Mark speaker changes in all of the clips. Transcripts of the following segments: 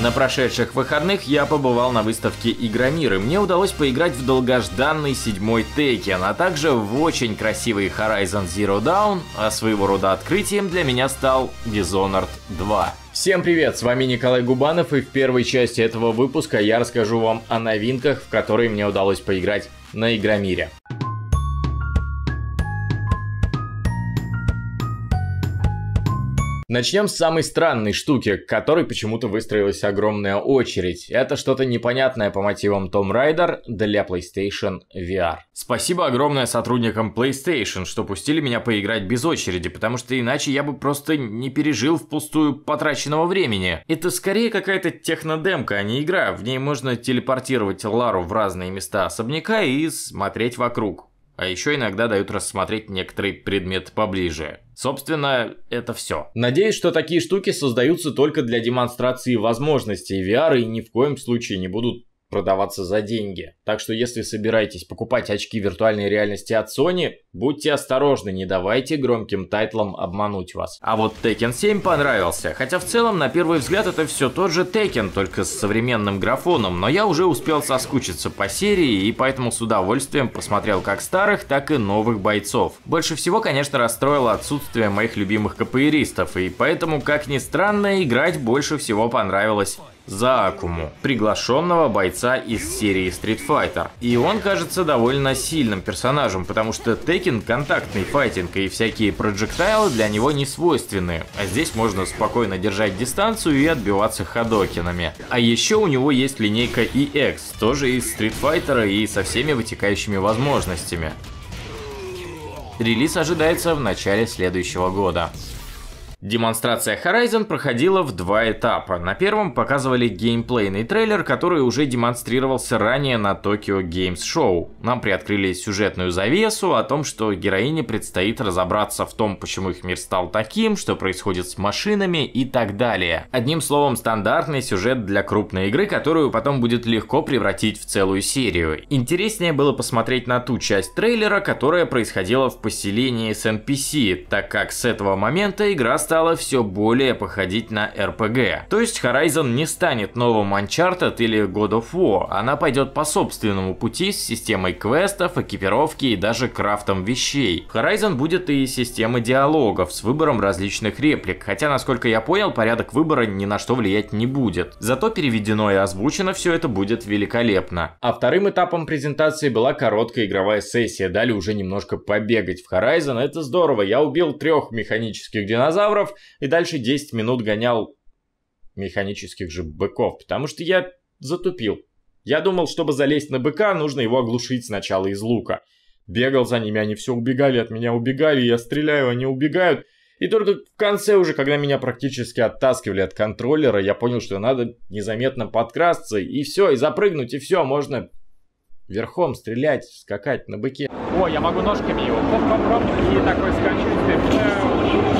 Speaker 1: На прошедших выходных я побывал на выставке Игромир, и мне удалось поиграть в долгожданный седьмой Tekken, а также в очень красивый Horizon Zero Dawn, а своего рода открытием для меня стал Dishonored 2. Всем привет, с вами Николай Губанов, и в первой части этого выпуска я расскажу вам о новинках, в которые мне удалось поиграть на Игромире. Начнем с самой странной штуки, к которой почему-то выстроилась огромная очередь. Это что-то непонятное по мотивам Tomb Raider для PlayStation VR. Спасибо огромное сотрудникам PlayStation, что пустили меня поиграть без очереди, потому что иначе я бы просто не пережил впустую потраченного времени. Это скорее какая-то технодемка, а не игра. В ней можно телепортировать Лару в разные места особняка и смотреть вокруг. А еще иногда дают рассмотреть некоторые предметы поближе. Собственно, это все. Надеюсь, что такие штуки создаются только для демонстрации возможностей VR и ни в коем случае не будут продаваться за деньги. Так что если собираетесь покупать очки виртуальной реальности от Sony, будьте осторожны, не давайте громким тайтлам обмануть вас. А вот Tekken 7 понравился, хотя в целом на первый взгляд это все тот же Tekken, только с современным графоном, но я уже успел соскучиться по серии и поэтому с удовольствием посмотрел как старых, так и новых бойцов. Больше всего, конечно, расстроило отсутствие моих любимых КПРистов, и поэтому, как ни странно, играть больше всего понравилось за Акуму, приглашенного бойца из серии Street Fighter. И он кажется довольно сильным персонажем, потому что Tekken контактный файтинг и всякие проджектайлы для него не свойственны. А здесь можно спокойно держать дистанцию и отбиваться ходокинами. А еще у него есть линейка EX, тоже из Street Fighter и со всеми вытекающими возможностями. Релиз ожидается в начале следующего года. Демонстрация Horizon проходила в два этапа. На первом показывали геймплейный трейлер, который уже демонстрировался ранее на Tokyo Games Show. Нам приоткрыли сюжетную завесу о том, что героине предстоит разобраться в том, почему их мир стал таким, что происходит с машинами и так далее. Одним словом, стандартный сюжет для крупной игры, которую потом будет легко превратить в целую серию. Интереснее было посмотреть на ту часть трейлера, которая происходила в поселении с NPC, так как с этого момента игра стала все более походить на RPG. То есть Horizon не станет новым Uncharted или God of War, она пойдет по собственному пути с системой квестов, экипировки и даже крафтом вещей. Horizon будет и система диалогов с выбором различных реплик, хотя, насколько я понял, порядок выбора ни на что влиять не будет. Зато переведено и озвучено все это будет великолепно. А вторым этапом презентации была короткая игровая сессия, дали уже немножко побегать в Horizon, это здорово, я убил трех механических динозавров, динозавров и дальше 10 минут гонял механических же быков, потому что я затупил. Я думал, чтобы залезть на быка, нужно его оглушить сначала из лука. Бегал за ними, они все убегали от меня, убегали, я стреляю, они убегают. И только в конце уже, когда меня практически оттаскивали от контроллера, я понял, что надо незаметно подкрасться, и все, и запрыгнуть, и все, можно верхом стрелять, скакать на быке.
Speaker 2: О, я могу ножками его хоп-хоп-хоп, и такой скачу,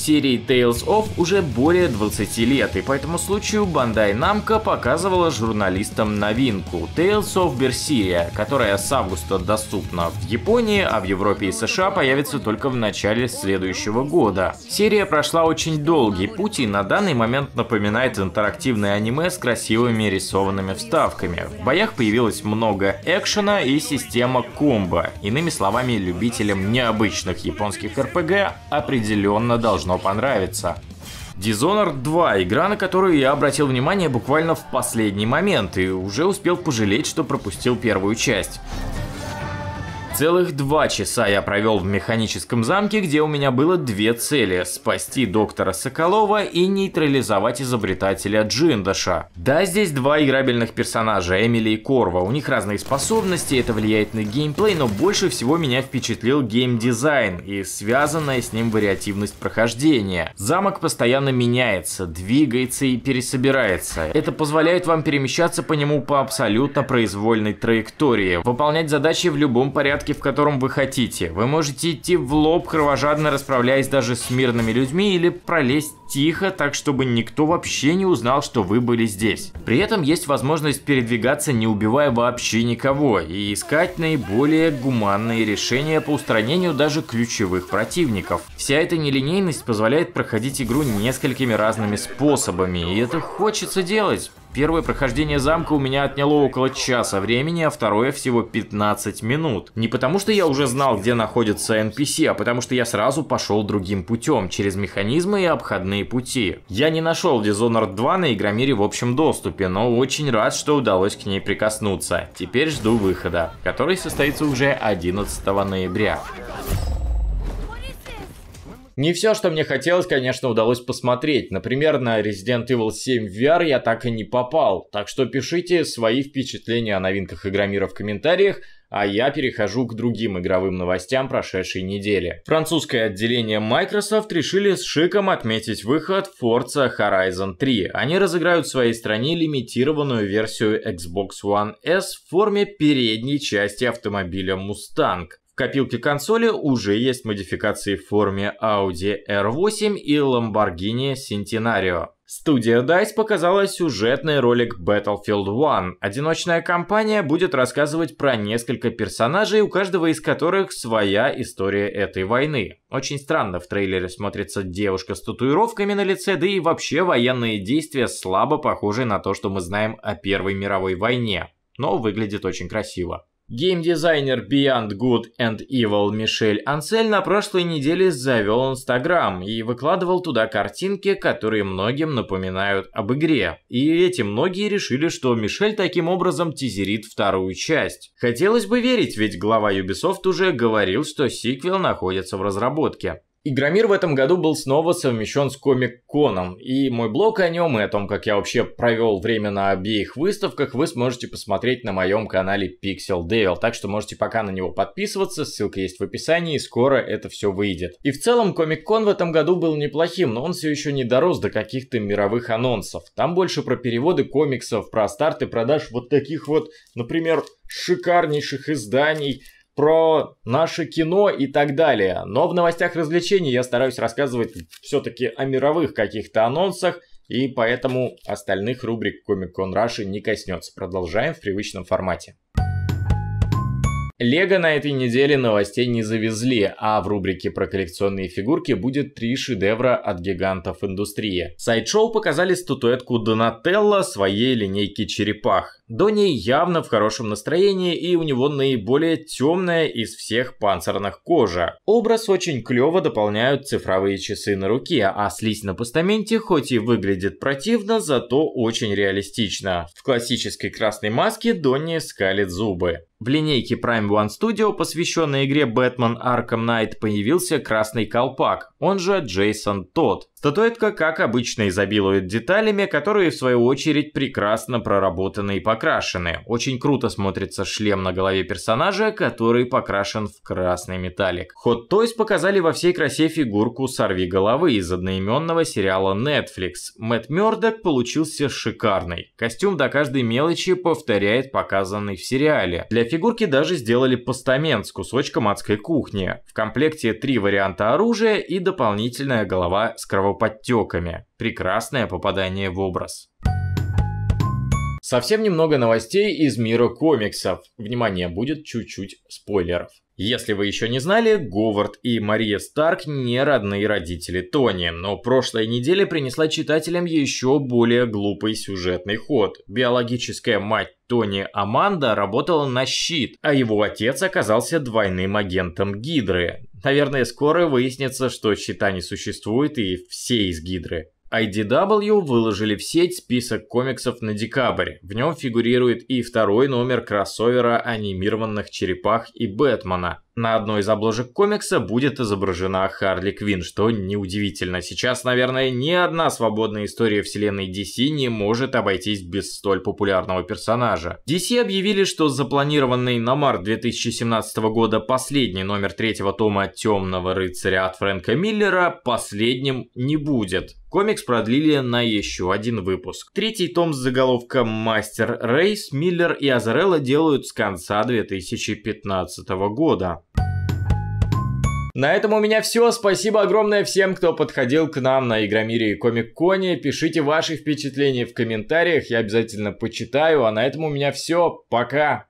Speaker 1: Серии Tales of уже более 20 лет, и по этому случаю Bandai Namco показывала журналистам новинку Tales of Berseria, которая с августа доступна в Японии, а в Европе и США появится только в начале следующего года. Серия прошла очень долгий путь и на данный момент напоминает интерактивное аниме с красивыми рисованными вставками. В боях появилось много экшена и система комбо. Иными словами, любителям необычных японских RPG определенно должно должно понравиться. Dishonored 2, игра, на которую я обратил внимание буквально в последний момент и уже успел пожалеть, что пропустил первую часть. Целых два часа я провел в механическом замке, где у меня было две цели – спасти доктора Соколова и нейтрализовать изобретателя Джиндаша. Да, здесь два играбельных персонажа – Эмили и Корва. У них разные способности, это влияет на геймплей, но больше всего меня впечатлил геймдизайн и связанная с ним вариативность прохождения. Замок постоянно меняется, двигается и пересобирается. Это позволяет вам перемещаться по нему по абсолютно произвольной траектории, выполнять задачи в любом порядке порядке, в котором вы хотите. Вы можете идти в лоб, кровожадно расправляясь даже с мирными людьми, или пролезть тихо, так чтобы никто вообще не узнал, что вы были здесь. При этом есть возможность передвигаться, не убивая вообще никого, и искать наиболее гуманные решения по устранению даже ключевых противников. Вся эта нелинейность позволяет проходить игру несколькими разными способами, и это хочется делать. Первое прохождение замка у меня отняло около часа времени, а второе всего 15 минут. Не потому что я уже знал, где находится NPC, а потому что я сразу пошел другим путем, через механизмы и обходные пути. Я не нашел Dishonored 2 на Игромире в общем доступе, но очень рад, что удалось к ней прикоснуться. Теперь жду выхода, который состоится уже 11 ноября. Не все, что мне хотелось, конечно, удалось посмотреть. Например, на Resident Evil 7 VR я так и не попал. Так что пишите свои впечатления о новинках Игромира в комментариях, а я перехожу к другим игровым новостям прошедшей недели. Французское отделение Microsoft решили с шиком отметить выход Forza Horizon 3. Они разыграют в своей стране лимитированную версию Xbox One S в форме передней части автомобиля Mustang копилке консоли уже есть модификации в форме Audi R8 и Lamborghini Centenario. Студия DICE показала сюжетный ролик Battlefield 1. Одиночная кампания будет рассказывать про несколько персонажей, у каждого из которых своя история этой войны. Очень странно в трейлере смотрится девушка с татуировками на лице, да и вообще военные действия слабо похожи на то, что мы знаем о Первой мировой войне. Но выглядит очень красиво. Геймдизайнер Beyond Good and Evil Мишель Ансель на прошлой неделе завел Инстаграм и выкладывал туда картинки, которые многим напоминают об игре. И эти многие решили, что Мишель таким образом тизерит вторую часть. Хотелось бы верить, ведь глава Ubisoft уже говорил, что сиквел находится в разработке. Игромир в этом году был снова совмещен с Комик-Коном, и мой блог о нем и о том, как я вообще провел время на обеих выставках, вы сможете посмотреть на моем канале Pixel Devil, так что можете пока на него подписываться, ссылка есть в описании, и скоро это все выйдет. И в целом Комик-Кон в этом году был неплохим, но он все еще не дорос до каких-то мировых анонсов. Там больше про переводы комиксов, про старты продаж вот таких вот, например, шикарнейших изданий, про наше кино и так далее. Но в новостях развлечений я стараюсь рассказывать все-таки о мировых каких-то анонсах, и поэтому остальных рубрик Comic Con Russia не коснется. Продолжаем в привычном формате. Лего на этой неделе новостей не завезли, а в рубрике про коллекционные фигурки будет три шедевра от гигантов индустрии. Сайт-шоу показали статуэтку Донателло своей линейки черепах. Дони явно в хорошем настроении и у него наиболее темная из всех панцирных кожа. Образ очень клево дополняют цифровые часы на руке, а слизь на постаменте хоть и выглядит противно, зато очень реалистично. В классической красной маске Донни скалит зубы. В линейке Prime One Studio, посвященной игре Batman Arkham Knight, появился красный колпак, он же Джейсон Тодд. Статуэтка, как обычно, изобилует деталями, которые в свою очередь прекрасно проработаны и покрашены. Очень круто смотрится шлем на голове персонажа, который покрашен в красный металлик. Hot Toys показали во всей красе фигурку сорви головы из одноименного сериала Netflix. Мэтт Мёрдок получился шикарный. Костюм до каждой мелочи повторяет показанный в сериале. Для фигурки даже сделали постамент с кусочком адской кухни. В комплекте три варианта оружия и дополнительная голова с кровоподтеками. Прекрасное попадание в образ. Совсем немного новостей из мира комиксов. Внимание, будет чуть-чуть спойлеров. Если вы еще не знали, Говард и Мария Старк не родные родители Тони, но прошлая неделя принесла читателям еще более глупый сюжетный ход. Биологическая мать Тони Аманда работала на щит, а его отец оказался двойным агентом Гидры. Наверное, скоро выяснится, что щита не существует и все из Гидры. IDW выложили в сеть список комиксов на декабрь. В нем фигурирует и второй номер кроссовера анимированных черепах и Бэтмена. На одной из обложек комикса будет изображена Харли Квинн, что неудивительно. Сейчас, наверное, ни одна свободная история вселенной DC не может обойтись без столь популярного персонажа. DC объявили, что запланированный на март 2017 года последний номер третьего тома Темного рыцаря от Фрэнка Миллера последним не будет. Комикс продлили на еще один выпуск. Третий том с заголовком «Мастер Рейс» Миллер и Азарелла делают с конца 2015 года. На этом у меня все. Спасибо огромное всем, кто подходил к нам на Игромире и Комик-Коне. Пишите ваши впечатления в комментариях, я обязательно почитаю. А на этом у меня все. Пока!